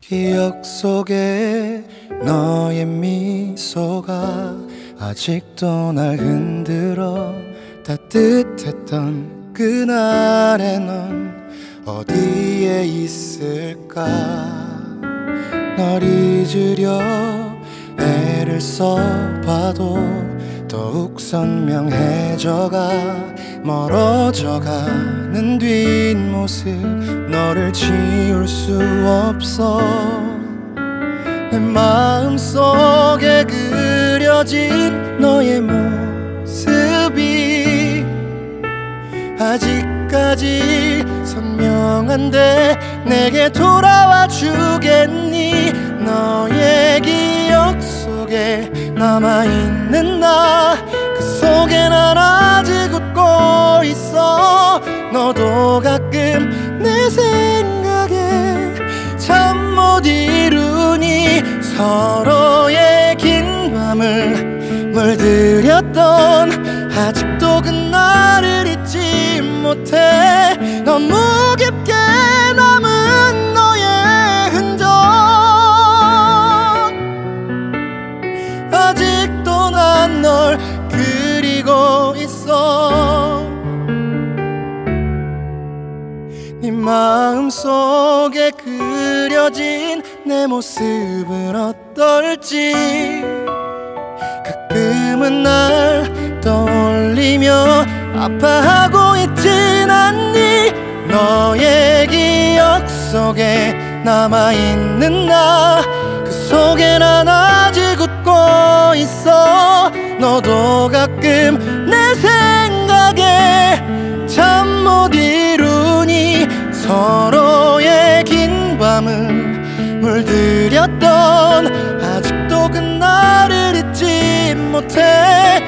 기억 속에 너의 미소가 아직도 날 흔들어 따뜻했던 그날의 넌 어디에 있을까? 널 잊으려 애를 써봐도 더욱 선명해져가 멀어져가는 뒷모습 너를 지울 수 없어. 내 마음속에 그려진 너의 모습이 아직까지 선명한데 내게 돌아와 주겠니? 너의 기억 속에 남아있는 나 그 속에 난 아직 웃고 있어. 너도 가끔 내 생각에 잠 못 이루니 서로의 긴 밤을 물들였던. 아직도 그날을 잊지 못해. 너무 아직도 난 널 그리고 있어. 네 마음속에 그려진 내 모습은 어떨지 가끔은 날 떠올리며 아파하고 있진 않니? 너의 기억 속에 남아있는 나 그 속에 난 너도 가끔 내 생각에 잠 못 이루니 서로의 긴 밤을 물들였던 아직도 그날을 잊지 못해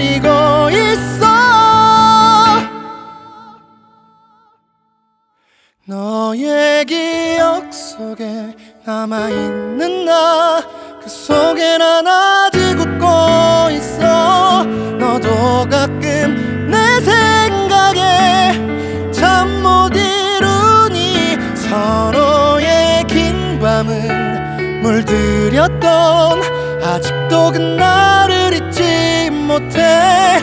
기다리고 있어. 너의 기억 속에 남아있는 나 그 속에 난 아직 웃고 있어. 너도 가끔 내 생각에 잠 못 이루니 서로의 긴 밤을 물들였던 아직도 그날 을 잊지 못해